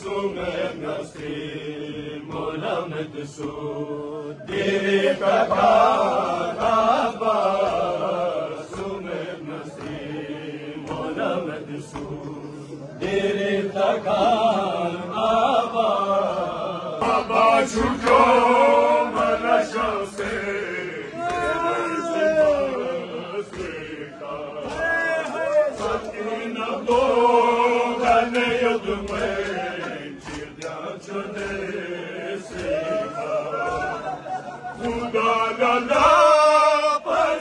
سن مش بول سو تیرے تکا بابا سن مشر بول مت سو تیرے تقا بابا بابا چھوٹو بس نبو گ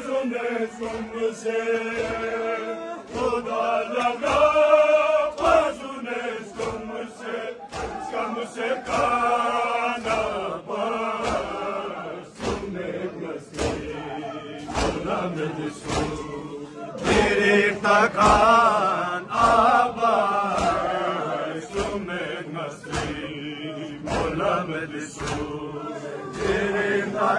سن سے سن سے سم سے کان سسری سنبھو تیرے تکان سمیں مشری بولم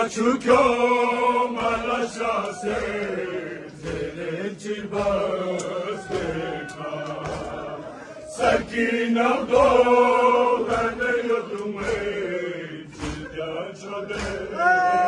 Machucom alla chasse, Zelenci basbeka. Sakin avdo, ben de yodume, Cildan çöde.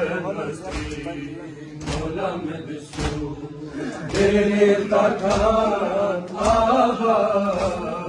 dönmesin Molam Mesut Beni takan ahar